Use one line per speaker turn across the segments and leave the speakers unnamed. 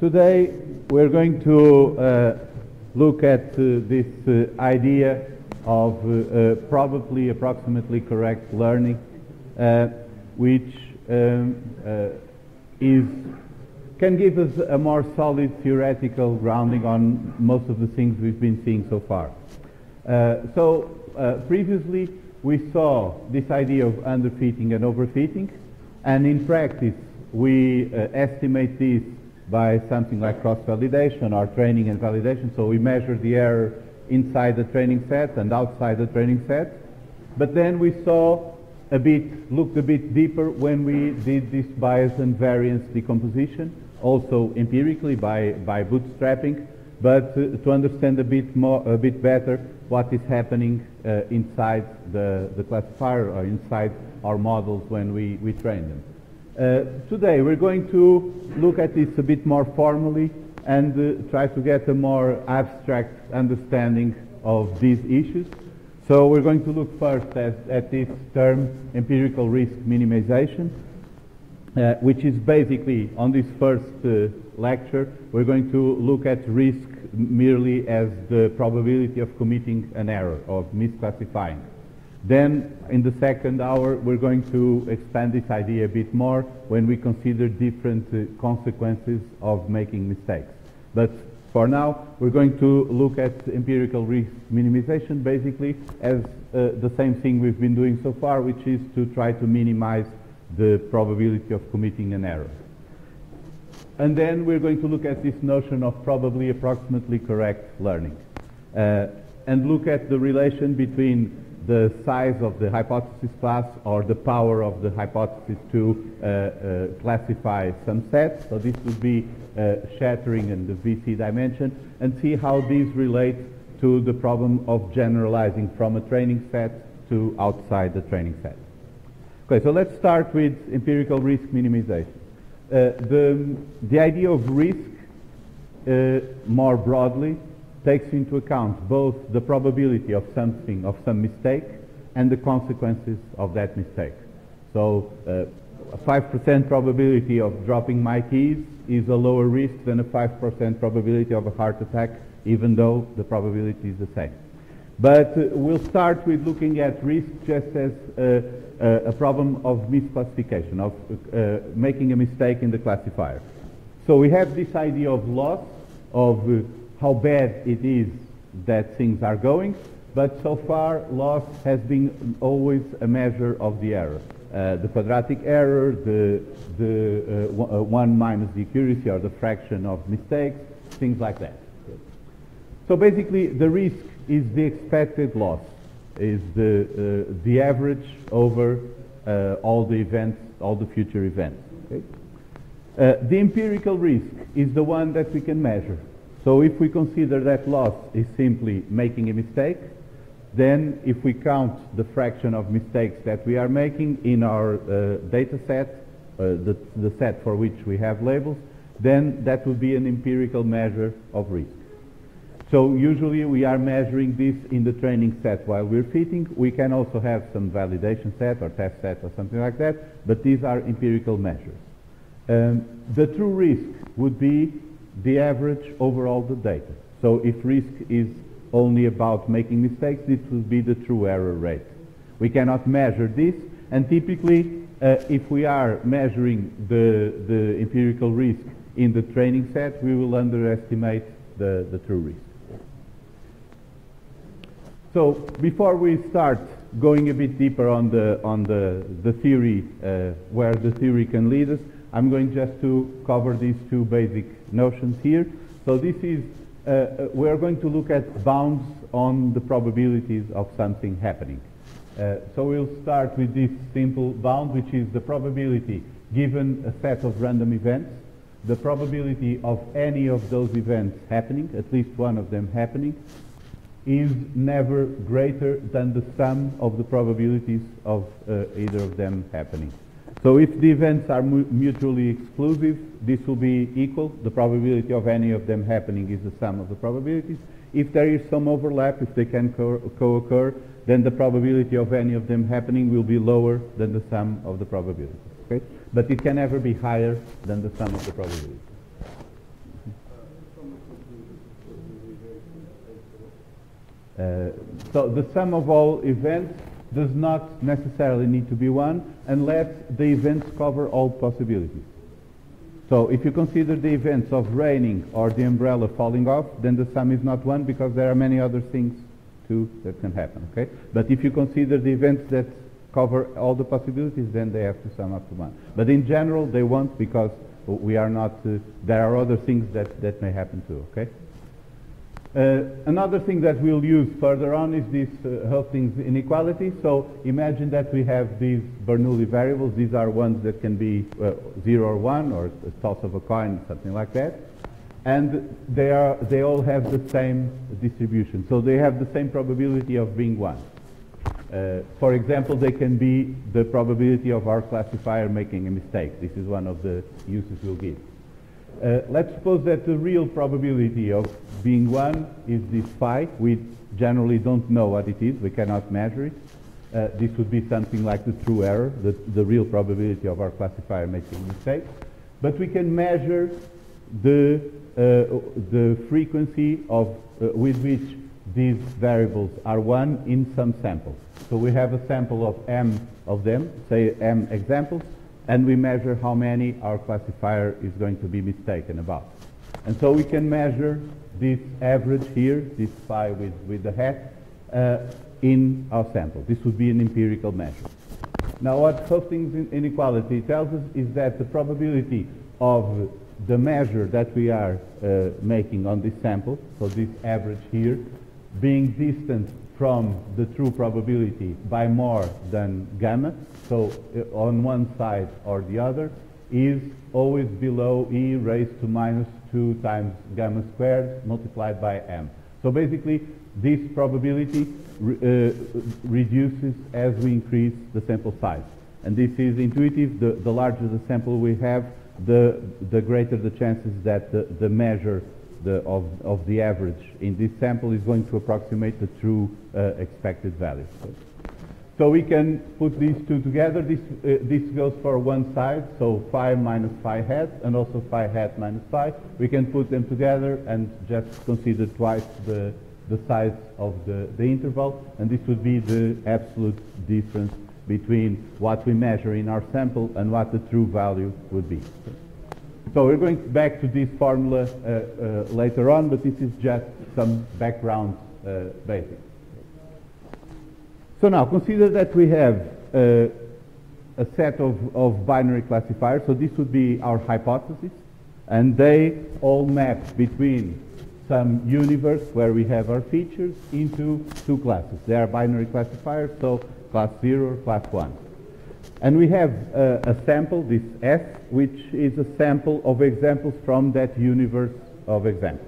Today we're going to uh, look at uh, this uh, idea of uh, uh, probably approximately correct learning, uh, which um, is can give us a more solid theoretical grounding on most of the things we've been seeing so far. So previously we saw this idea of underfitting and overfitting, and in practice we uh, estimate this by something like cross-validation or training and validation. So we measure the error inside the training set and outside the training set. But then we saw a bit, looked a bit deeper when we did this bias and variance decomposition, also empirically by, by bootstrapping, but uh, to understand a bit more, a bit better what is happening uh, inside the, the classifier or inside our models when we, we train them. Uh, today we're going to look at this a bit more formally and uh, try to get a more abstract understanding of these issues. So we're going to look first at, at this term empirical risk minimization, uh, which is basically on this first uh, lecture we're going to look at risk merely as the probability of committing an error, of misclassifying. Then, in the second hour, we're going to expand this idea a bit more when we consider different uh, consequences of making mistakes. But for now, we're going to look at empirical risk minimization basically as uh, the same thing we've been doing so far, which is to try to minimize the probability of committing an error. And then we're going to look at this notion of probably approximately correct learning uh, and look at the relation between the size of the hypothesis class or the power of the hypothesis to uh, uh, classify some sets. So this would be uh, shattering in the VC dimension and see how these relate to the problem of generalizing from a training set to outside the training set. Okay, so let's start with empirical risk minimization. Uh, the, the idea of risk uh, more broadly takes into account both the probability of something, of some mistake, and the consequences of that mistake. So uh, a 5% probability of dropping my keys is a lower risk than a 5% probability of a heart attack, even though the probability is the same. But uh, we'll start with looking at risk just as uh, uh, a problem of misclassification, of uh, making a mistake in the classifier. So we have this idea of loss, of uh, how bad it is that things are going, but so far loss has been always a measure of the error. Uh, the quadratic error, the, the uh, uh, 1 minus the accuracy or the fraction of mistakes, things like that. So basically the risk is the expected loss, is the, uh, the average over uh, all the events, all the future events. Okay? the empirical risk is the one that we can measure. So if we consider that loss is simply making a mistake, then if we count the fraction of mistakes that we are making in our uh, data set, uh, the, the set for which we have labels, then that would be an empirical measure of risk. So usually we are measuring this in the training set while we're fitting. We can also have some validation set or test set or something like that, but these are empirical measures. Um, the true risk would be the average over all the data. So if risk is only about making mistakes, this would be the true error rate. We cannot measure this, and typically, uh, if we are measuring the, the empirical risk in the training set, we will underestimate the, the true risk. So before we start going a bit deeper on the, on the, the theory, uh, where the theory can lead us, I'm going just to cover these two basic notions here. So this is, uh, uh, we are going to look at bounds on the probabilities of something happening. Uh, so we'll start with this simple bound, which is the probability given a set of random events, the probability of any of those events happening, at least one of them happening, is never greater than the sum of the probabilities of uh, either of them happening. So if the events are mu mutually exclusive, this will be equal. The probability of any of them happening is the sum of the probabilities. If there is some overlap, if they can co-occur, then the probability of any of them happening will be lower than the sum of the probabilities. Okay? But it can never be higher than the sum of the probabilities. Uh, so the sum of all events does not necessarily need to be 1 unless the events cover all possibilities. So if you consider the events of raining or the umbrella falling off, then the sum is not 1 because there are many other things too that can happen. Okay? But if you consider the events that cover all the possibilities, then they have to sum up to 1. But in general, they won't because we are not, uh, there are other things that, that may happen too. Okay? Uh, another thing that we'll use further on is this uh, inequality. So imagine that we have these Bernoulli variables. These are ones that can be uh, 0 or 1 or a toss of a coin, something like that. And they, are, they all have the same distribution. So they have the same probability of being 1. Uh, for example, they can be the probability of our classifier making a mistake. This is one of the uses we'll give. Uh, let's suppose that the real probability of being 1 is this phi. We generally don't know what it is. We cannot measure it. Uh, this would be something like the true error, the, the real probability of our classifier making a mistake. But we can measure the, uh, the frequency of, uh, with which these variables are 1 in some samples. So we have a sample of m of them, say m examples, and we measure how many our classifier is going to be mistaken about. And so we can measure this average here, this phi with, with the hat, uh, in our sample. This would be an empirical measure. Now what Hoeffding's inequality tells us is that the probability of the measure that we are uh, making on this sample, so this average here, being distant from the true probability by more than gamma, so uh, on one side or the other, is always below e raised to minus 2 times gamma squared multiplied by m. So basically, this probability re uh, reduces as we increase the sample size. And this is intuitive. The, the larger the sample we have, the, the greater the chances that the, the measure the, of, of the average in this sample is going to approximate the true uh, expected value. So, we can put these two together. This, uh, this goes for one side, so phi minus phi hat, and also phi hat minus phi. We can put them together and just consider twice the, the size of the, the interval, and this would be the absolute difference between what we measure in our sample and what the true value would be. So we're going back to this formula uh, uh, later on, but this is just some background uh, basics. So now consider that we have uh, a set of, of binary classifiers. So this would be our hypothesis, and they all map between some universe where we have our features into two classes. They are binary classifiers, so class 0 or class 1. And we have uh, a sample, this S, which is a sample of examples from that universe of examples.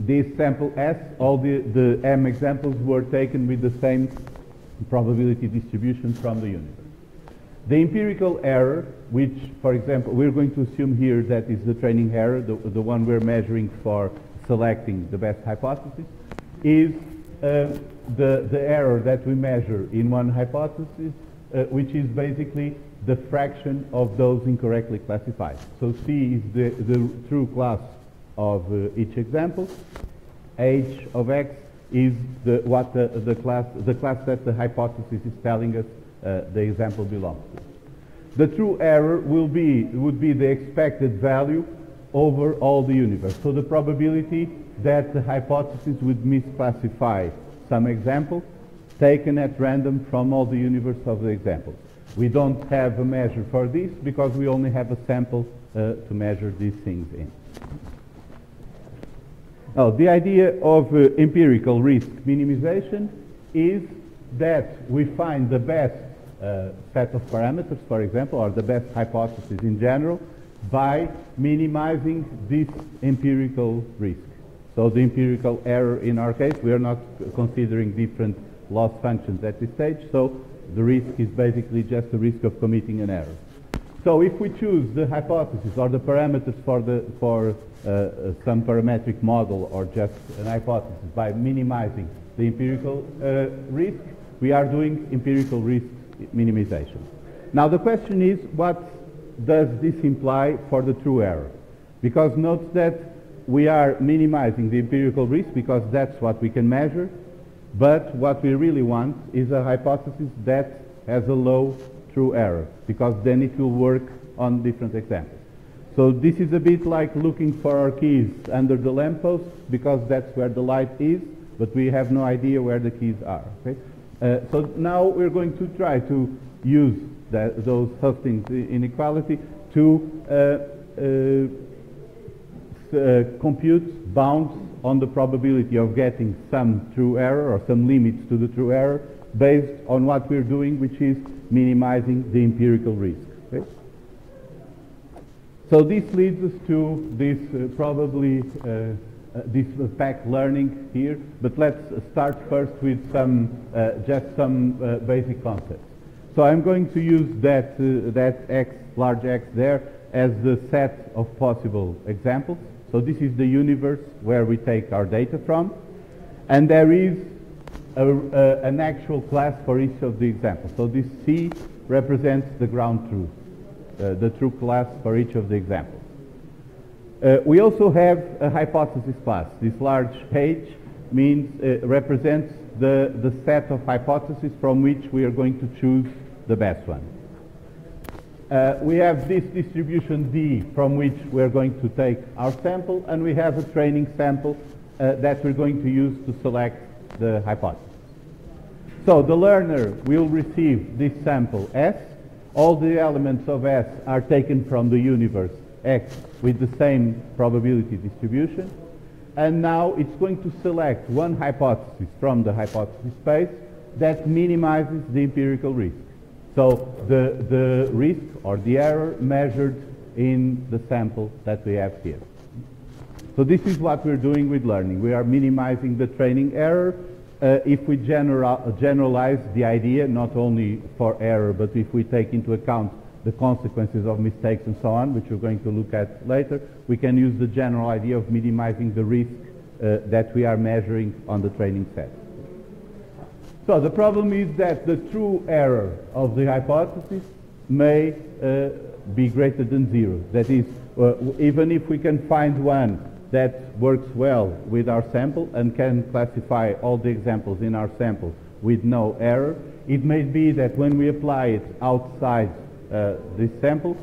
This sample S, all the, the M examples were taken with the same probability distribution from the universe. The empirical error, which, for example, we're going to assume here that is the training error, the, the one we're measuring for selecting the best hypothesis, is the, the error that we measure in one hypothesis, uh, which is basically the fraction of those incorrectly classified. So C is the, the true class of uh, each example. H of X is the, what the, the, class, the class that the hypothesis is telling us uh, the example belongs to. The true error will be, would be the expected value over all the universe. So the probability that the hypothesis would misclassify some examples taken at random from all the universe of the examples. We don't have a measure for this because we only have a sample uh, to measure these things in. Now, the idea of uh, empirical risk minimization is that we find the best uh, set of parameters, for example, or the best hypothesis in general, by minimizing this empirical risk. So the empirical error in our case, we are not considering different loss functions at this stage, so the risk is basically just the risk of committing an error. So if we choose the hypothesis or the parameters for, the, for uh, some parametric model or just an hypothesis by minimizing the empirical uh, risk, we are doing empirical risk minimization. Now the question is, what does this imply for the true error? Because note that we are minimizing the empirical risk because that's what we can measure, but what we really want is a hypothesis that has a low true error, because then it will work on different examples. So this is a bit like looking for our keys under the lamppost, because that's where the light is, but we have no idea where the keys are. Okay? Uh, so now we're going to try to use that, those Hoeffding's inequality to uh, uh, uh, compute bounds on the probability of getting some true error or some limits to the true error based on what we're doing, which is minimizing the empirical risk. Okay? So this leads us to this uh, probably uh, uh, this PAC learning here, but let's start first with some uh, just some uh, basic concepts. So I'm going to use that uh, that x large x there as the set of possible examples. So this is the universe where we take our data from, and there is a, an actual class for each of the examples. So this C represents the ground truth, uh, the true class for each of the examples. Uh, we also have a hypothesis class. This large H means uh, represents the, the set of hypotheses from which we are going to choose the best one. Uh, we have this distribution D from which we're going to take our sample, and we have a training sample uh, that we're going to use to select the hypothesis. So the learner will receive this sample S. All the elements of S are taken from the universe X with the same probability distribution. And now it's going to select one hypothesis from the hypothesis space that minimizes the empirical risk. So the, the risk or the error measured in the sample that we have here. So this is what we're doing with learning. We are minimizing the training error uh, if we general, generalize the idea, not only for error, but if we take into account the consequences of mistakes and so on, which we're going to look at later, we can use the general idea of minimizing the risk uh, that we are measuring on the training set. So the problem is that the true error of the hypothesis may uh, be greater than zero. That is, uh, even if we can find one that works well with our sample and can classify all the examples in our sample with no error, it may be that when we apply it outside uh, this sample,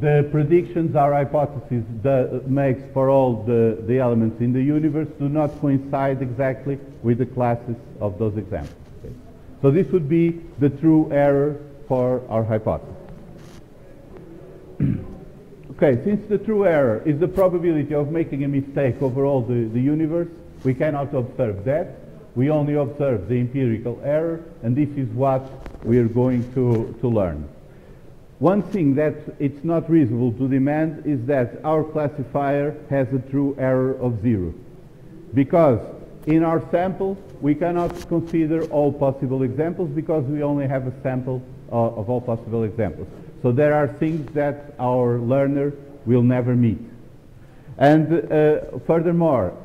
the predictions our hypothesis makes for all the, the elements in the universe do not coincide exactly with the classes of those examples. So this would be the true error for our hypothesis. okay, since the true error is the probability of making a mistake over all the, the universe, we cannot observe that. We only observe the empirical error, and this is what we are going to, to learn. One thing that it's not reasonable to demand is that our classifier has a true error of zero. Because in our sample, we cannot consider all possible examples because we only have a sample uh, of all possible examples. So there are things that our learner will never meet. And uh, furthermore,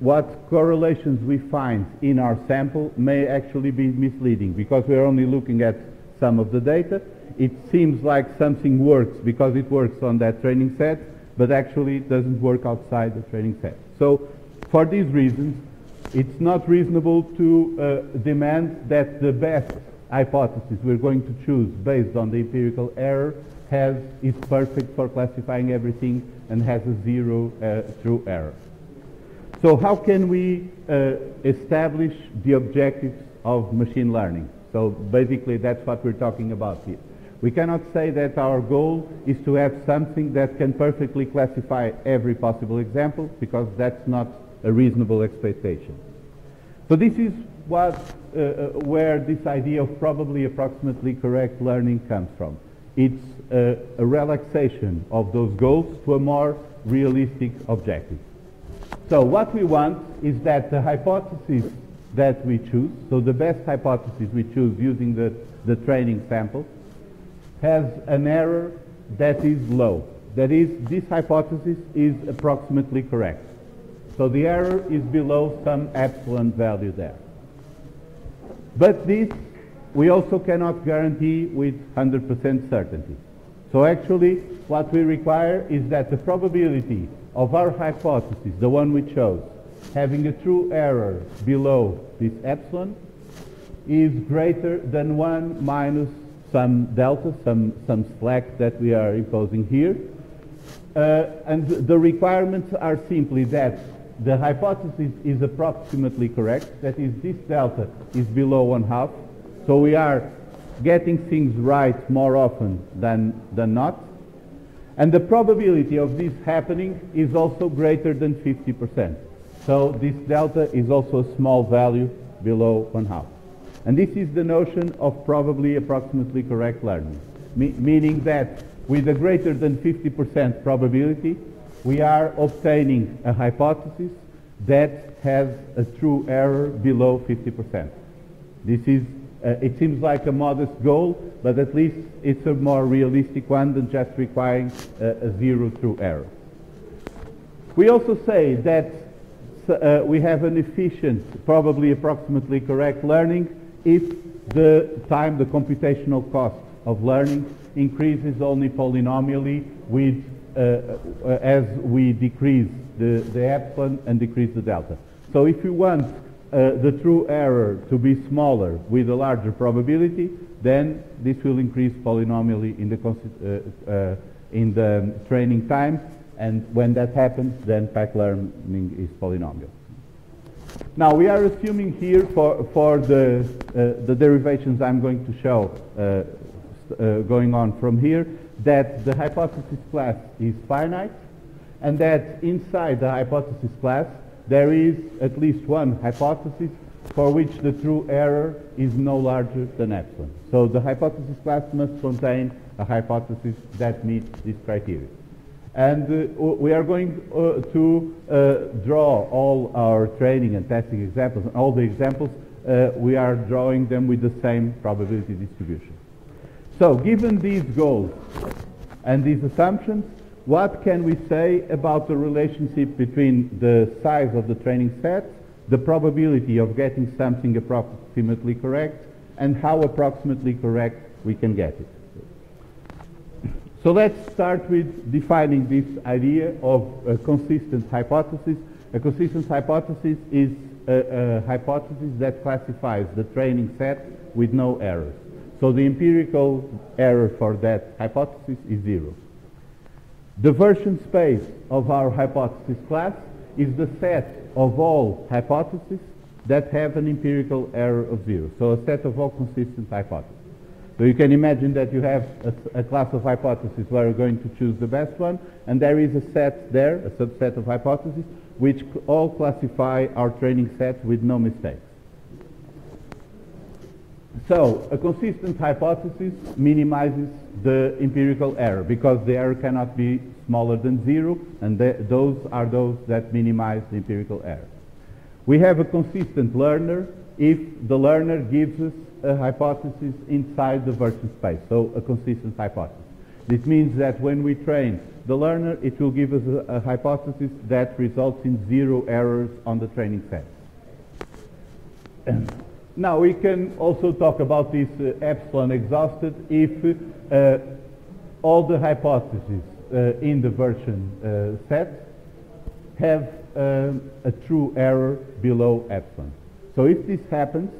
what correlations we find in our sample may actually be misleading because we're only looking at some of the data. It seems like something works because it works on that training set, but actually it doesn't work outside the training set. So for these reasons, it's not reasonable to uh, demand that the best hypothesis we're going to choose based on the empirical error has, is perfect for classifying everything and has a zero uh, true error. So how can we uh, establish the objectives of machine learning? So basically that's what we're talking about here. We cannot say that our goal is to have something that can perfectly classify every possible example because that's not a reasonable expectation. So this is what, uh, uh, where this idea of probably approximately correct learning comes from. It's uh, a relaxation of those goals to a more realistic objective. So what we want is that the hypothesis that we choose, so the best hypothesis we choose using the, the training sample, has an error that is low. That is, this hypothesis is approximately correct. So the error is below some epsilon value there. But this we also cannot guarantee with 100% certainty. So actually, what we require is that the probability of our hypothesis, the one we chose, having a true error below this epsilon, is greater than 1 minus some delta, some, some slack that we are imposing here. Uh, and the requirements are simply that the hypothesis is approximately correct, that is, this delta is below one half, so we are getting things right more often than, than not. And the probability of this happening is also greater than 50%. So this delta is also a small value below one half. And this is the notion of probably approximately correct learning, Me- meaning that with a greater than 50% probability, we are obtaining a hypothesis that has a true error below 50%. This is, uh, it seems like a modest goal, but at least it's a more realistic one than just requiring uh, a zero true error. We also say that uh, we have an efficient, probably approximately correct learning if the time, the computational cost of learning increases only polynomially with, as we decrease the, the epsilon and decrease the delta. So if you want uh, the true error to be smaller with a larger probability, then this will increase polynomially in the, uh, uh, in the training time, and when that happens, then PAC learning is polynomial. Now we are assuming here for, for the, uh, the derivations I'm going to show uh, uh, going on from here that the hypothesis class is finite and that inside the hypothesis class there is at least one hypothesis for which the true error is no larger than epsilon. So the hypothesis class must contain a hypothesis that meets this criteria. And uh, we are going uh, to uh, draw all our training and testing examples, and all the examples, uh, we are drawing them with the same probability distribution. So given these goals and these assumptions, what can we say about the relationship between the size of the training set, the probability of getting something approximately correct, and how approximately correct we can get it? So let's start with defining this idea of a consistent hypothesis. A consistent hypothesis is a, a, hypothesis that classifies the training set with no errors. So the empirical error for that hypothesis is zero. The version space of our hypothesis class is the set of all hypotheses that have an empirical error of zero. So a set of all consistent hypotheses. So you can imagine that you have a, a, class of hypotheses where you're going to choose the best one, and there is a set there, a subset of hypotheses, which all classify our training set with no mistakes. So a consistent hypothesis minimizes the empirical error because the error cannot be smaller than zero, and those are those that minimize the empirical error. We have a consistent learner if the learner gives us a hypothesis inside the version space, so a consistent hypothesis. This means that when we train the learner, it will give us a, a hypothesis that results in zero errors on the training set. now we can also talk about this uh, epsilon exhausted if uh, all the hypotheses uh, in the version uh, set have um, a true error below epsilon. So if this happens,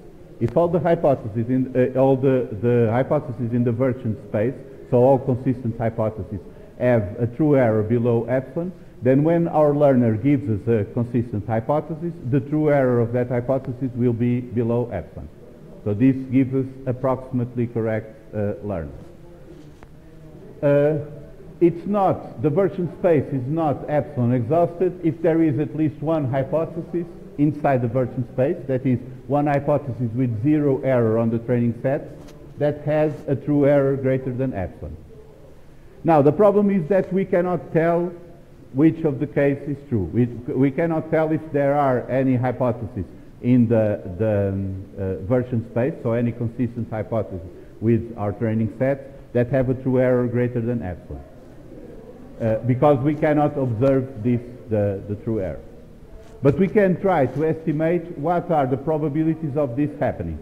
if all the hypotheses in uh, all the, the hypotheses in the version space, so all consistent hypotheses have a true error below epsilon, then when our learner gives us a consistent hypothesis, the true error of that hypothesis will be below epsilon. So this gives us approximately correct uh. Uh, it's not, the version space is not epsilon exhausted if there is at least one hypothesis inside the version space, that is one hypothesis with zero error on the training set that has a true error greater than epsilon. Now the problem is that we cannot tell which of the case is true. We, we cannot tell if there are any hypotheses in the, the um, uh, version space, so any consistent hypothesis with our training set that have a true error greater than epsilon. Uh, because we cannot observe this, the, the true error. But we can try to estimate what are the probabilities of this happening.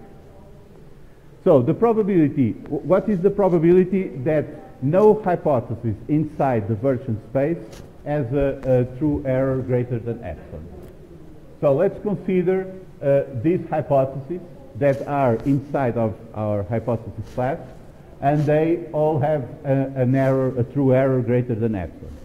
So the probability, what is the probability that no hypothesis inside the version space has a, a, true error greater than epsilon? So let's consider uh, these hypotheses that are inside of our hypothesis class, and they all have a, an error, a true error greater than epsilon.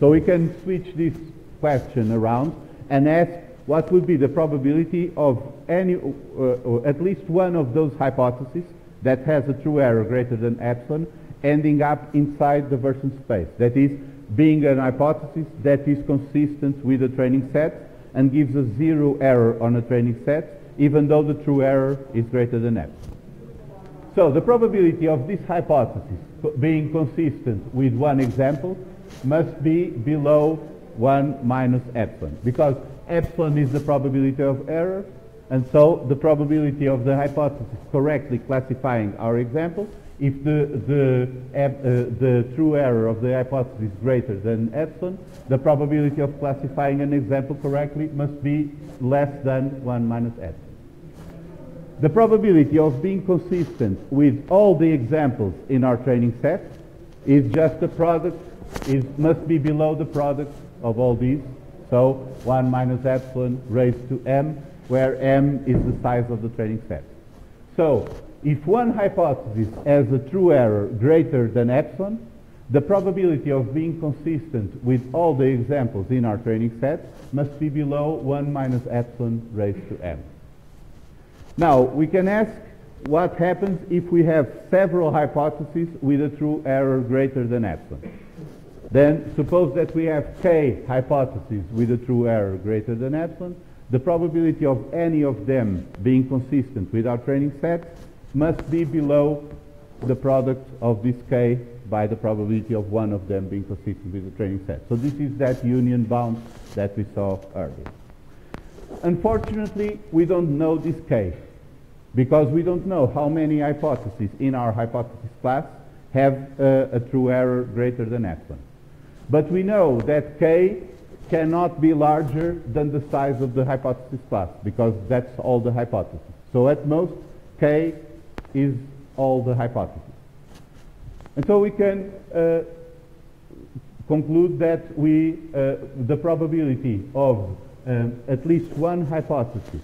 So we can switch this question around and ask what would be the probability of any, uh, at least one of those hypotheses that has a true error greater than epsilon ending up inside the version space. That is, being an hypothesis that is consistent with the training set and gives a zero error on a training set, even though the true error is greater than epsilon. So the probability of this hypothesis being consistent with one example must be below 1 minus epsilon, because epsilon is the probability of error, and so the probability of the hypothesis correctly classifying our example, if the, the, uh, the true error of the hypothesis is greater than epsilon, the probability of classifying an example correctly must be less than 1 minus epsilon. The probability of being consistent with all the examples in our training set is just the product, is, must be below the product of all these. So 1 minus epsilon raised to m, where m is the size of the training set. So if one hypothesis has a true error greater than epsilon, the probability of being consistent with all the examples in our training set must be below 1 minus epsilon raised to m. Now, we can ask what happens if we have several hypotheses with a true error greater than epsilon. Then suppose that we have k hypotheses with a true error greater than epsilon. The probability of any of them being consistent with our training set must be below the product of this k by the probability of one of them being consistent with the training set. So this is that union bound that we saw earlier. Unfortunately, we don't know this k because we don't know how many hypotheses in our hypothesis class have uh, a true error greater than epsilon. But we know that k cannot be larger than the size of the hypothesis class because that's all the hypotheses. So at most, k is all the hypotheses. And so we can uh, conclude that we, uh, the probability of um, at least one hypothesis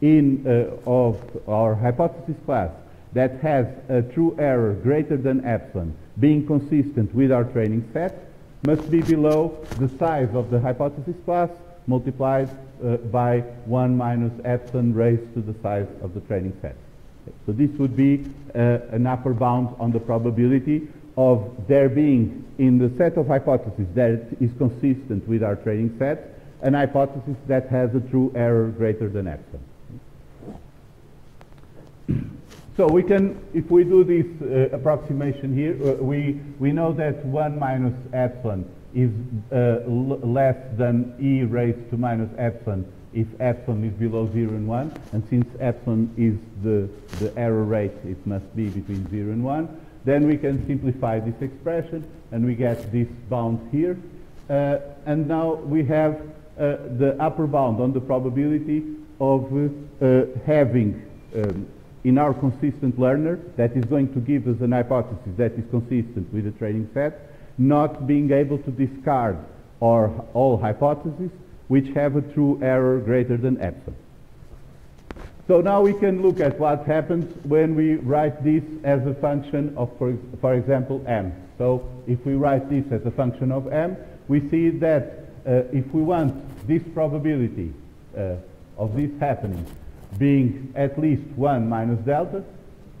in, uh, of our hypothesis class that has a true error greater than epsilon being consistent with our training set must be below the size of the hypothesis class multiplied uh, by 1 minus epsilon raised to the size of the training set. So this would be uh, an upper bound on the probability of there being in the set of hypotheses that is consistent with our training set an hypothesis that has a true error greater than epsilon. So we can, if we do this uh, approximation here, uh, we, we know that 1 minus epsilon is uh, less than e raised to minus epsilon if epsilon is below 0 and 1. And since epsilon is the, the error rate, it must be between 0 and 1. Then we can simplify this expression and we get this bound here. Uh, and now we have uh, the upper bound on the probability of uh, having um, in our consistent learner that is going to give us an hypothesis that is consistent with the training set, not being able to discard our, all hypotheses which have a true error greater than epsilon. So now we can look at what happens when we write this as a function of, for, for example, m. So if we write this as a function of m, we see that uh, if we want this probability uh, of this happening being at least 1 minus delta,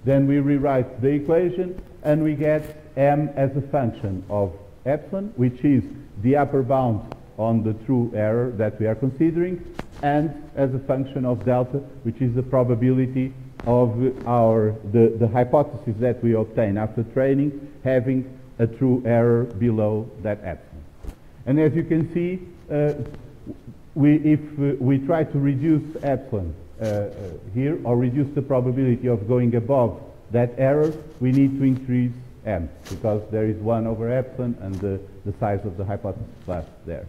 then we rewrite the equation and we get m as a function of epsilon, which is the upper bound on the true error that we are considering, and as a function of delta, which is the probability of our the, the hypothesis that we obtain after training having a true error below that epsilon. And as you can see, uh, we, if uh, we try to reduce epsilon uh, uh, here or reduce the probability of going above that error, we need to increase m because there is 1 over epsilon and the, the size of the hypothesis class there.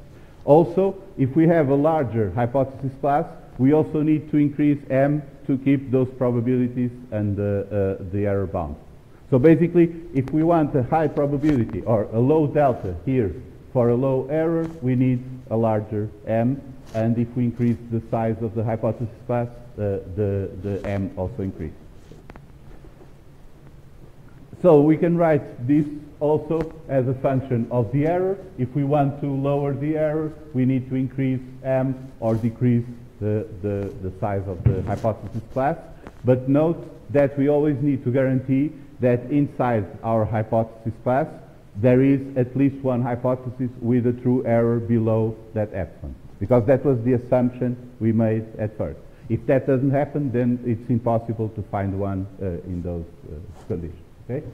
Also, if we have a larger hypothesis class, we also need to increase m to keep those probabilities and uh, uh, the error bound. So basically, if we want a high probability or a low delta here for a low error, we need a larger m, and if we increase the size of the hypothesis class, uh, the, the m also increases. So we can write this also as a function of the error. If we want to lower the error, we need to increase m or decrease the, the, the size of the hypothesis class. But note that we always need to guarantee that inside our hypothesis class, there is at least one hypothesis with a true error below that epsilon. Because that was the assumption we made at first. If that doesn't happen, then it's impossible to find one uh, in those uh, conditions. Okay?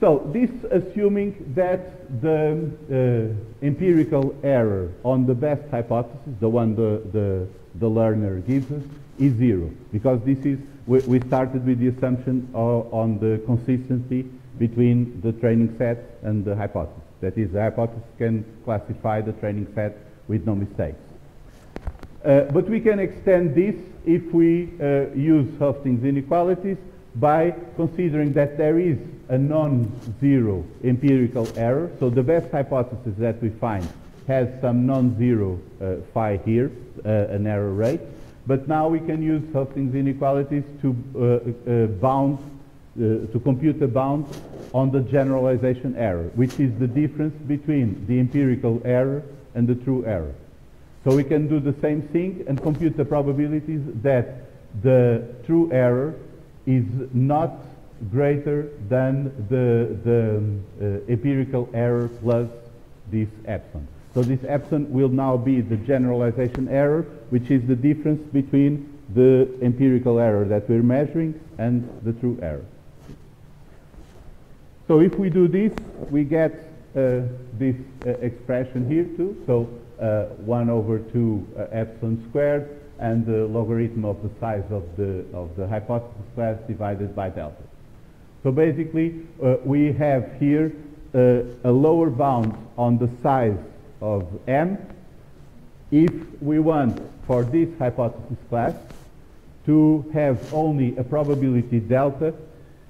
So this assuming that the uh, empirical error on the best hypothesis, the one the, the, the learner gives us, is zero. Because this is, we, we started with the assumption of, on the consistency between the training set and the hypothesis. That is, the hypothesis can classify the training set with no mistakes. Uh, but we can extend this if we uh, use Hoeffding's inequalities by considering that there is a non-zero empirical error. So the best hypothesis that we find has some non-zero uh, phi here, uh, an error rate. But now we can use Hoeffding's inequalities to uh, uh, bound, uh, to compute a bound on the generalization error, which is the difference between the empirical error and the true error. So we can do the same thing and compute the probabilities that the true error is not greater than the, the uh, empirical error plus this epsilon. So this epsilon will now be the generalization error, which is the difference between the empirical error that we're measuring and the true error. So if we do this, we get uh, this uh, expression here too. So uh, 1 over 2 uh, epsilon squared and the logarithm of the size of the, of the hypothesis class divided by delta. So basically, uh, we have here uh, a lower bound on the size of m if we want for this hypothesis class to have only a probability delta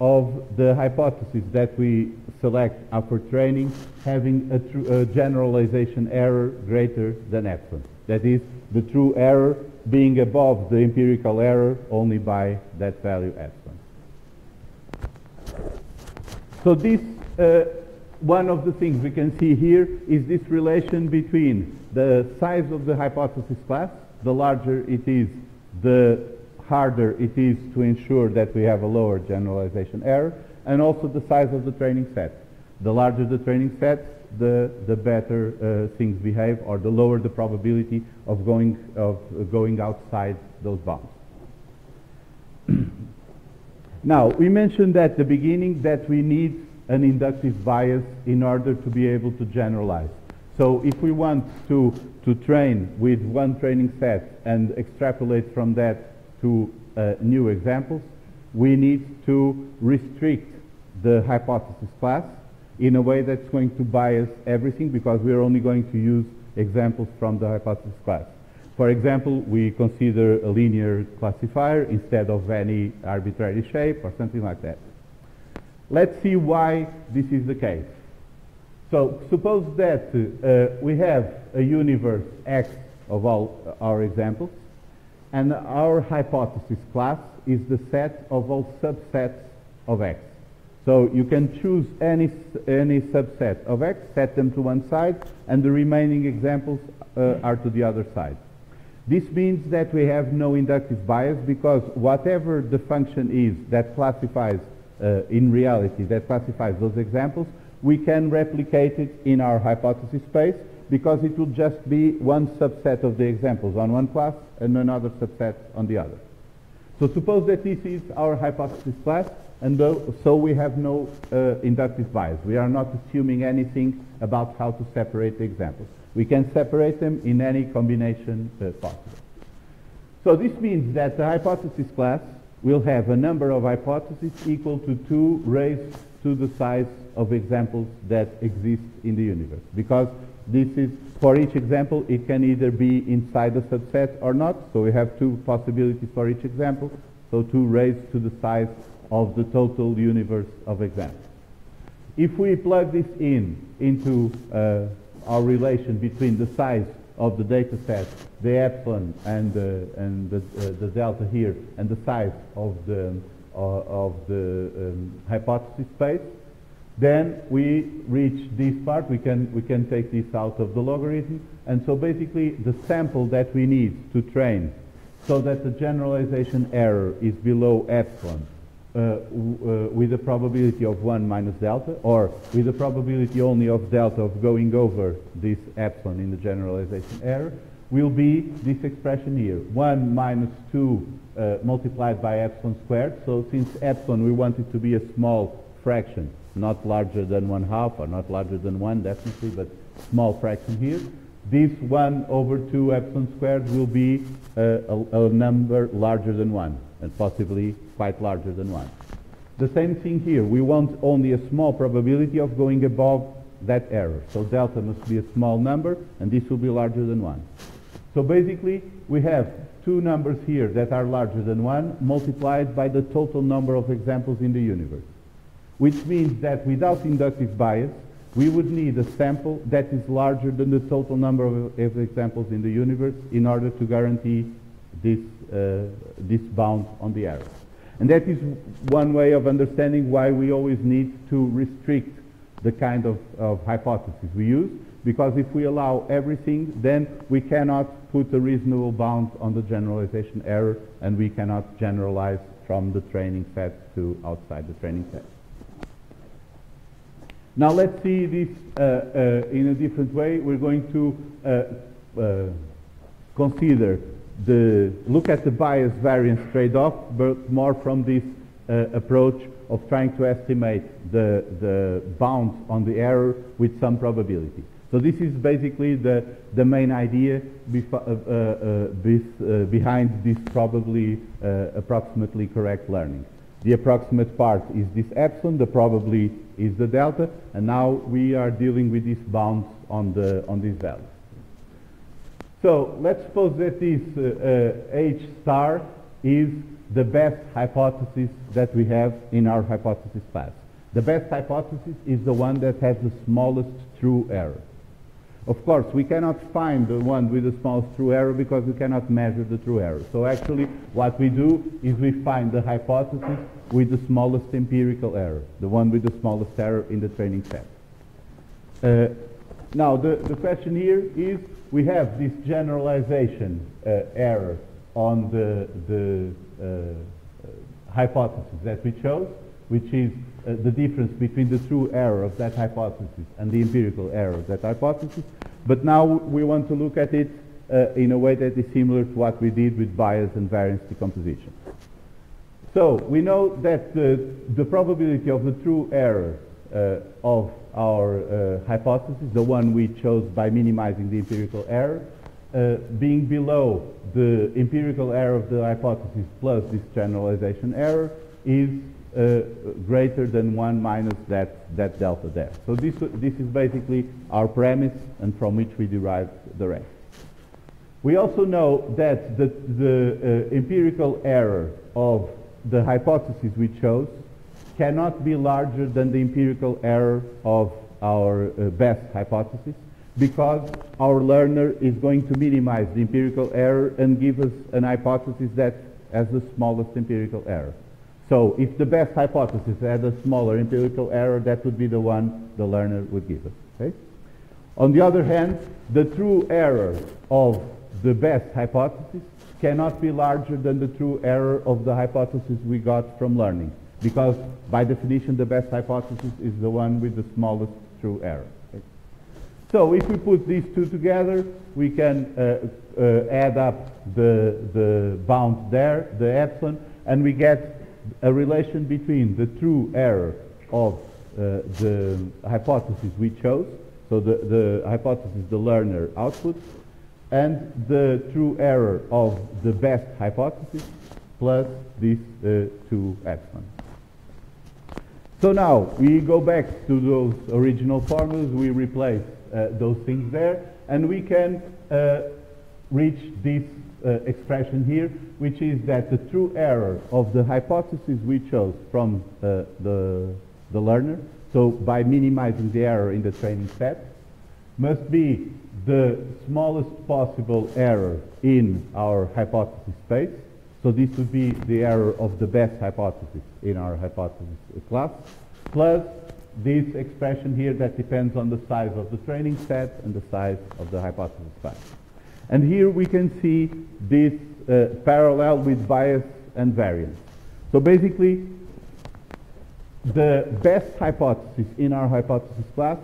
of the hypothesis that we select after training having a, a generalization error greater than epsilon. That is, the true error being above the empirical error only by that value epsilon. So this, uh, one of the things we can see here is this relation between the size of the hypothesis class, the larger it is, the harder it is to ensure that we have a lower generalization error, and also the size of the training set. The larger the training set, the, the better uh, things behave or the lower the probability of going, of going outside those bounds. now, we mentioned at the beginning that we need an inductive bias in order to be able to generalize. So if we want to, to train with one training set and extrapolate from that to uh, new examples, we need to restrict the hypothesis class in a way that's going to bias everything because we're only going to use examples from the hypothesis class. For example, we consider a linear classifier instead of any arbitrary shape or something like that. Let's see why this is the case. So suppose that uh, we have a universe X of all our examples, and our hypothesis class is the set of all subsets of X. So you can choose any, any subset of x, set them to one side, and the remaining examples uh, are to the other side. This means that we have no inductive bias because whatever the function is that classifies, uh, in reality, that classifies those examples, we can replicate it in our hypothesis space because it will just be one subset of the examples on one class and another subset on the other. So suppose that this is our hypothesis class and so we have no uh, inductive bias. We are not assuming anything about how to separate the examples. We can separate them in any combination uh, possible. So this means that the hypothesis class will have a number of hypotheses equal to 2 raised to the size of examples that exist in the universe. Because this is, for each example, it can either be inside the subset or not. So we have two possibilities for each example. So 2 raised to the size of the total universe of examples. If we plug this in into uh, our relation between the size of the data set, the epsilon and, uh, and the, uh, the, delta here, and the size of the, uh, of the um, hypothesis space, then we reach this part. We can, we can take this out of the logarithm. And so basically the sample that we need to train so that the generalization error is below epsilon uh, uh, with a probability of 1 minus delta, or with a probability only of delta of going over this epsilon in the generalization error, will be this expression here, 1 minus 2 uh, multiplied by epsilon squared. So since epsilon we want it to be a small fraction, not larger than 1 half, or not larger than 1 definitely, but small fraction here, this 1 over 2 epsilon squared will be uh, a, a, number larger than 1, and possibly quite larger than 1. The same thing here. We want only a small probability of going above that error. So delta must be a small number, and this will be larger than 1. So basically, we have two numbers here that are larger than 1 multiplied by the total number of examples in the universe, which means that without inductive bias, we would need a sample that is larger than the total number of, of examples in the universe in order to guarantee this, uh, this bound on the error. And that is one way of understanding why we always need to restrict the kind of, of hypothesis we use, because if we allow everything, then we cannot put a reasonable bound on the generalization error, and we cannot generalize from the training set to outside the training set. Now let's see this uh, uh, in a different way. We're going to uh, uh, consider the look at the bias variance trade-off, but more from this uh, approach of trying to estimate the, the bounds on the error with some probability. So this is basically the, the main idea uh, uh, behind this probably approximately correct learning. The approximate part is this epsilon, the probably is the delta, and now we are dealing with these bounds on, the, on these values. So let's suppose that this uh, uh, H star is the best hypothesis that we have in our hypothesis class. The best hypothesis is the one that has the smallest true error. Of course, we cannot find the one with the smallest true error because we cannot measure the true error. So actually, what we do is we find the hypothesis with the smallest empirical error, the one with the smallest error in the training set. Uh, now, the, the question here is we have this generalization uh, error on the, the uh, uh hypothesis that we chose, which is uh, the difference between the true error of that hypothesis and the empirical error of that hypothesis. But now we want to look at it uh, in a way that is similar to what we did with bias and variance decomposition. So we know that the, the probability of the true error of our uh, hypothesis, the one we chose by minimizing the empirical error, uh, being below the empirical error of the hypothesis plus this generalization error is uh, greater than 1 minus that, that delta there. So this, this is basically our premise and from which we derive the rest. We also know that the, the uh, empirical error of the hypothesis we chose cannot be larger than the empirical error of our uh, best hypothesis because our learner is going to minimize the empirical error and give us an hypothesis that has the smallest empirical error. So if the best hypothesis had a smaller empirical error, that would be the one the learner would give us. Okay? On the other hand, the true error of the best hypothesis cannot be larger than the true error of the hypothesis we got from learning. Because by definition, the best hypothesis is the one with the smallest true error. Okay? So if we put these two together, we can uh, uh, add up the, the bound there, the epsilon, and we get a relation between the true error of uh, the hypothesis we chose, so the, the hypothesis the learner output, and the true error of the best hypothesis plus these uh, two epsilon. So now we go back to those original formulas, we replace uh, those things there, and we can uh, reach this uh, expression here, which is that the true error of the hypothesis we chose from uh, the, the learner, so by minimizing the error in the training set, must be the smallest possible error in our hypothesis space. So this would be the error of the best hypothesis in our hypothesis class, plus this expression here that depends on the size of the training set and the size of the hypothesis class. And here we can see this uh, parallel with bias and variance. So basically, the best hypothesis in our hypothesis class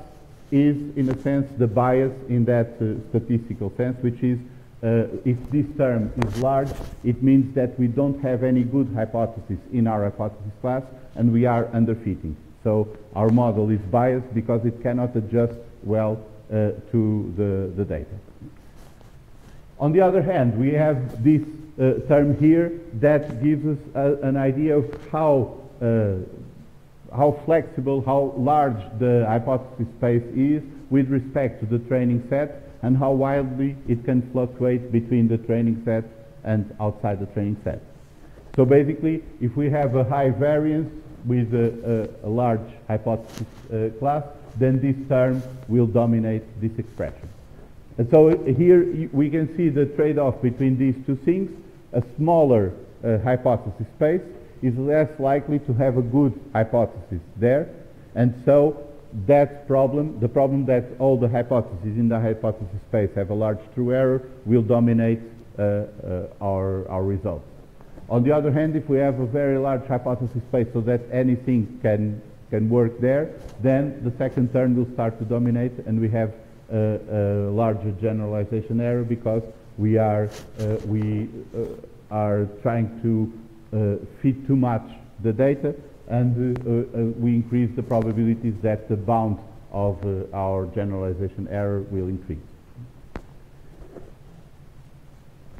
is, in a sense, the bias in that uh, statistical sense, which is uh, if this term is large, it means that we don't have any good hypothesis in our hypothesis class, and we are underfitting. So our model is biased because it cannot adjust well uh, to the, the data. On the other hand, we have this uh, term here that gives us a, an idea of how, uh, how flexible, how large the hypothesis space is with respect to the training set and how wildly it can fluctuate between the training set and outside the training set. So basically, if we have a high variance with a, a, a large hypothesis uh, class, then this term will dominate this expression. And so here we can see the trade-off between these two things. A smaller uh, hypothesis space is less likely to have a good hypothesis there. And so that problem, the problem that all the hypotheses in the hypothesis space have a large true error, will dominate uh, uh, our, our results. On the other hand, if we have a very large hypothesis space so that anything can, can work there, then the second term will start to dominate and we have a, larger generalization error because we are, uh, we, uh, are trying to uh, fit too much the data and uh, uh, we increase the probabilities that the bound of our generalization error will increase.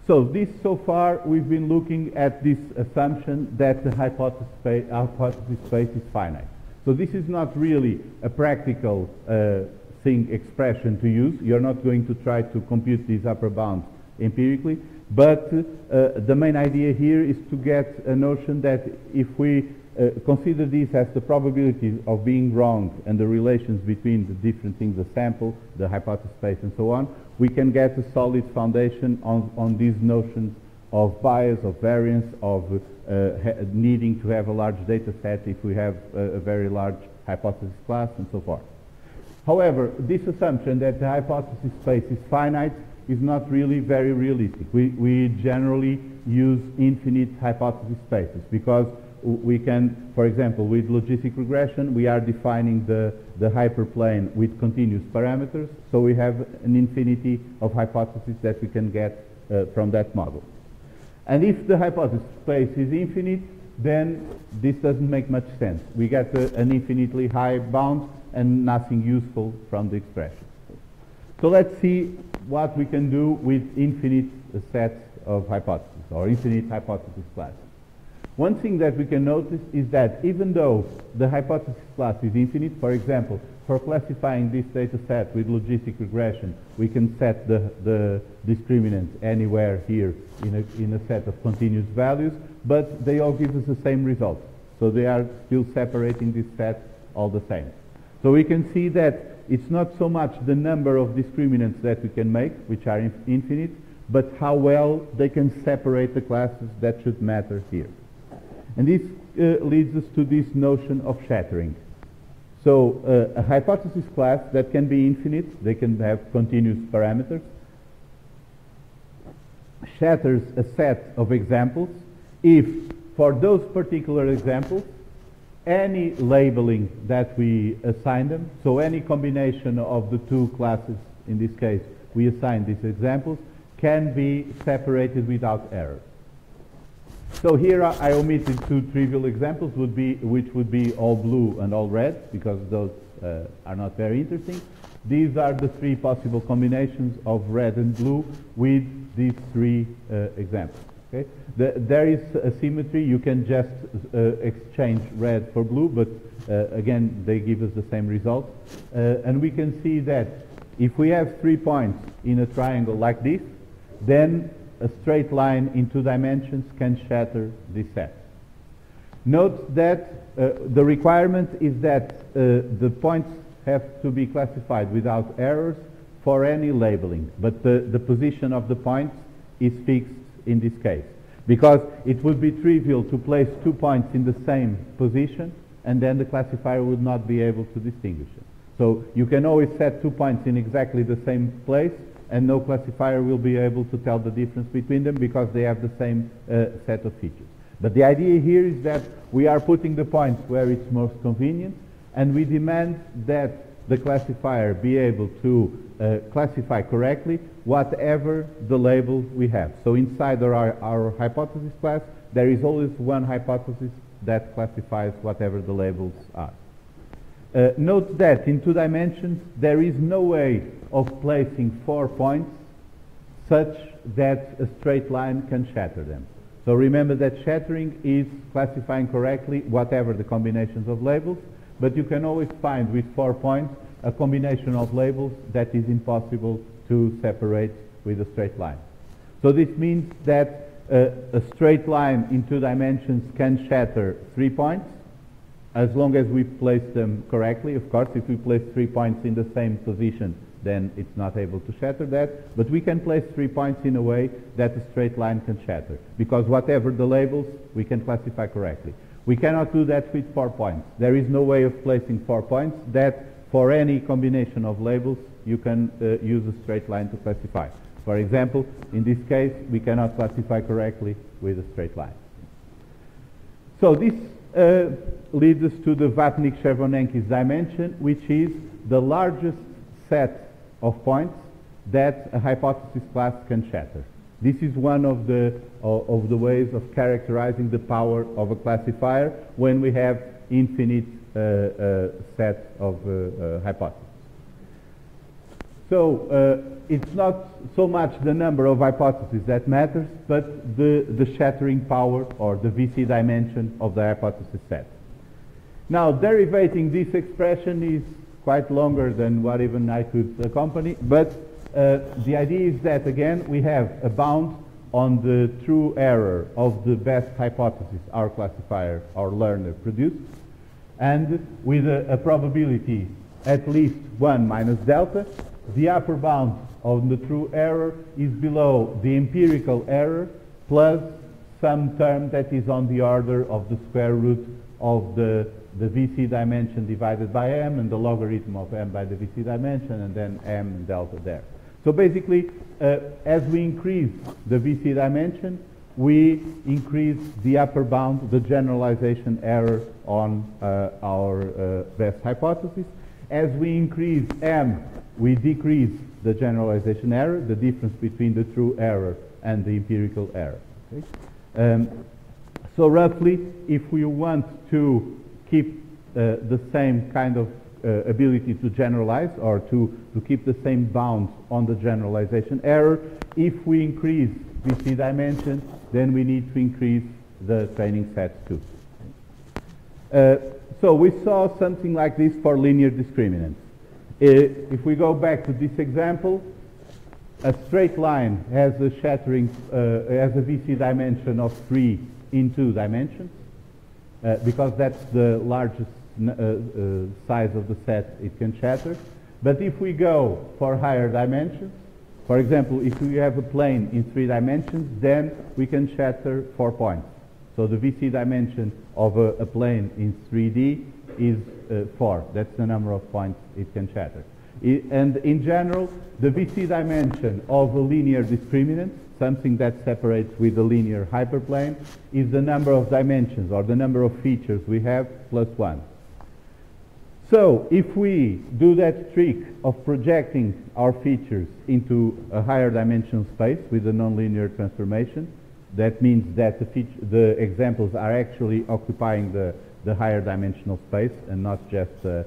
So this so far we've been looking at this assumption that the hypothesis space, hypothesis space is finite. So this is not really a practical uh, thing expression to use. You're not going to try to compute these upper bounds empirically, but uh, the main idea here is to get a notion that if we uh, consider this as the probability of being wrong and the relations between the different things, the sample, the hypothesis space, and so on, we can get a solid foundation on, on these notions of bias, of variance, of uh, needing to have a large data set if we have a, a very large hypothesis class, and so forth. However, this assumption that the hypothesis space is finite is not really very realistic. We, we generally use infinite hypothesis spaces because we can, for example, with logistic regression, we are defining the, the hyperplane with continuous parameters, so we have an infinity of hypotheses that we can get uh, from that model. And if the hypothesis space is infinite, then this doesn't make much sense. We get a, an infinitely high bound and nothing useful from the expression. So let's see what we can do with infinite sets of hypotheses, or infinite hypothesis classes. One thing that we can notice is that even though the hypothesis class is infinite, for example, for classifying this data set with logistic regression, we can set the, the discriminant anywhere here in a, in a set of continuous values, but they all give us the same result. So they are still separating this set all the same. So we can see that it's not so much the number of discriminants that we can make, which are infinite, but how well they can separate the classes that should matter here. And this uh, leads us to this notion of shattering. So uh, a hypothesis class that can be infinite, they can have continuous parameters, shatters a set of examples if for those particular examples any labeling that we assign them, so any combination of the two classes, in this case we assign these examples, can be separated without error. So here I, omitted two trivial examples, would be, which would be all blue and all red, because those uh, are not very interesting. These are the three possible combinations of red and blue with these three uh, examples. Okay? The, there is a symmetry. You can just uh, exchange red for blue, but uh, again, they give us the same result. Uh, and we can see that if we have three points in a triangle like this, then a straight line in two dimensions can shatter this set. Note that uh, the requirement is that uh, the points have to be classified without errors for any labeling, but the, the position of the points is fixed in this case. Because it would be trivial to place two points in the same position and then the classifier would not be able to distinguish them. So you can always set two points in exactly the same place and no classifier will be able to tell the difference between them because they have the same uh, set of features. But the idea here is that we are putting the points where it's most convenient and we demand that the classifier be able to uh, classify correctly whatever the label we have. So inside our, our hypothesis class, there is always one hypothesis that classifies whatever the labels are. Uh, note that in two dimensions, there is no way of placing four points such that a straight line can shatter them. So remember that shattering is classifying correctly whatever the combinations of labels, but you can always find with four points a combination of labels that is impossible to separate with a straight line. So this means that uh, a straight line in two dimensions can shatter three points as long as we place them correctly. Of course, if we place three points in the same position, then it's not able to shatter that. But we can place three points in a way that a straight line can shatter. Because whatever the labels, we can classify correctly. We cannot do that with four points. There is no way of placing four points that for any combination of labels you can uh, use a straight line to classify. For example, in this case, we cannot classify correctly with a straight line. So this uh, leads us to the Vapnik-Chervonenkis dimension, which is the largest set of points that a hypothesis class can shatter. This is one of the, uh, of the ways of characterizing the power of a classifier when we have infinite uh, uh set of uh, uh, hypotheses. So uh, it's not so much the number of hypotheses that matters, but the, the shattering power or the VC dimension of the hypothesis set. Now, derivating this expression is quite longer than what even I could accompany, but uh, the idea is that, again, we have a bound on the true error of the best hypothesis our classifier, our learner produced, and with a, a probability at least 1 minus delta, the upper bound of the true error is below the empirical error plus some term that is on the order of the square root of the, the VC dimension divided by m and the logarithm of m by the VC dimension and then m and delta there. So basically, uh, as we increase the VC dimension, we increase the upper bound, the generalization error on uh, our uh, best hypothesis. As we increase m we decrease the generalization error, the difference between the true error and the empirical error. Okay? Um, so roughly, if we want to keep uh, the same kind of uh, ability to generalize or to, to keep the same bound on the generalization error, if we increase VC dimension, then we need to increase the training set too. Uh, so we saw something like this for linear discriminants. If we go back to this example, a straight line has a shattering, uh, has a VC dimension of 3 in 2 dimensions, uh, because that's the largest uh, uh, size of the set it can shatter. But if we go for higher dimensions, for example, if we have a plane in 3 dimensions, then we can shatter 4 points. So the VC dimension of a, a plane in 3D is uh, 4. That's the number of points it can shatter. I, and in general, the VC dimension of a linear discriminant, something that separates with a linear hyperplane, is the number of dimensions or the number of features we have plus 1. So if we do that trick of projecting our features into a higher dimensional space with a nonlinear transformation, that means that the, the examples are actually occupying the the higher dimensional space and not just a,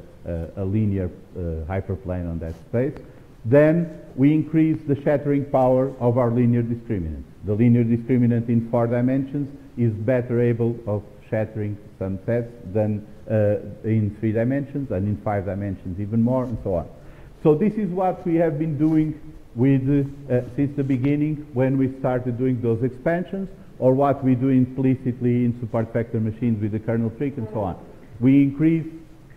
a, linear uh, hyperplane on that space, then we increase the shattering power of our linear discriminant. The linear discriminant in four dimensions is better able of shattering some sets than uh, in three dimensions and in five dimensions even more and so on. So this is what we have been doing with, uh, since the beginning when we started doing those expansions or what we do implicitly in support vector machines with the kernel trick and so on. We increase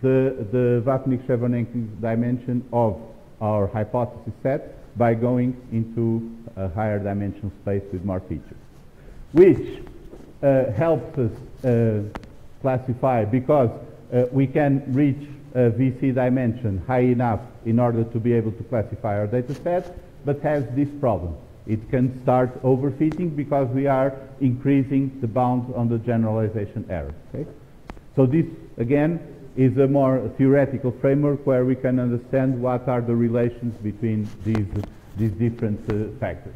the, the Vapnik-Chervonenkis dimension of our hypothesis set by going into a higher dimensional space with more features, which uh, helps us uh, classify because uh, we can reach a VC dimension high enough in order to be able to classify our data set, but has this problem. It can start overfitting because we are increasing the bounds on the generalization error. Okay? So this, again, is a more theoretical framework where we can understand what are the relations between these, these different uh, factors.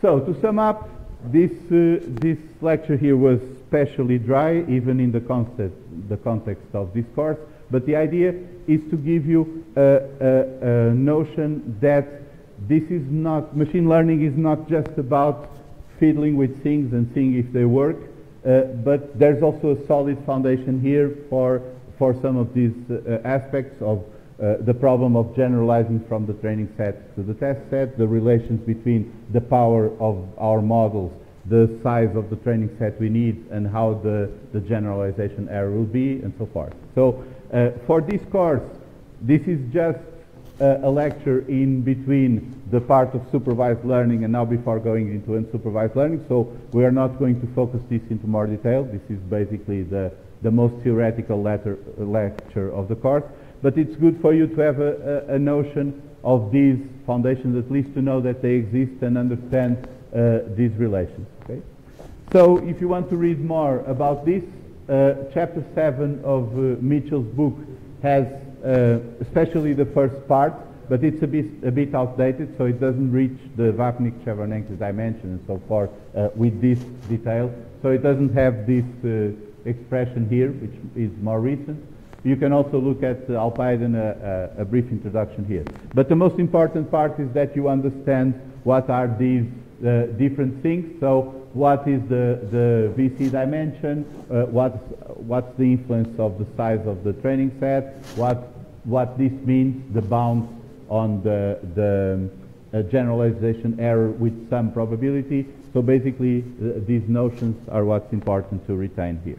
So to sum up, this, uh, this lecture here was especially dry, even in the context, the context of this course, but the idea is to give you a, a, a notion that this is not, machine learning is not just about fiddling with things and seeing if they work, uh, but there's also a solid foundation here for, for some of these uh, aspects of uh, the problem of generalizing from the training set to the test set, the relations between the power of our models, the size of the training set we need, and how the, the generalization error will be, and so forth. So uh, for this course, this is just a lecture in between the part of supervised learning and now before going into unsupervised learning. So we are not going to focus this into more detail. This is basically the, the most theoretical letter, lecture of the course. But it's good for you to have a, a, a, notion of these foundations, at least to know that they exist and understand uh, these relations. Okay? So if you want to read more about this, uh, chapter 7 of uh, Mitchell's book has uh, especially the first part, but it's a bit, a bit outdated, so it doesn't reach the Vapnik-Chervonenkis dimension and so forth uh, with this detail. So it doesn't have this uh, expression here, which is more recent. You can also look at uh, a, brief introduction here. But the most important part is that you understand what are these uh, different things. So what is the, the VC dimension, uh, what's, what's the influence of the size of the training set, what, what this means, the bounds on the, the uh, generalization error with some probability. So basically, uh, these notions are what's important to retain here.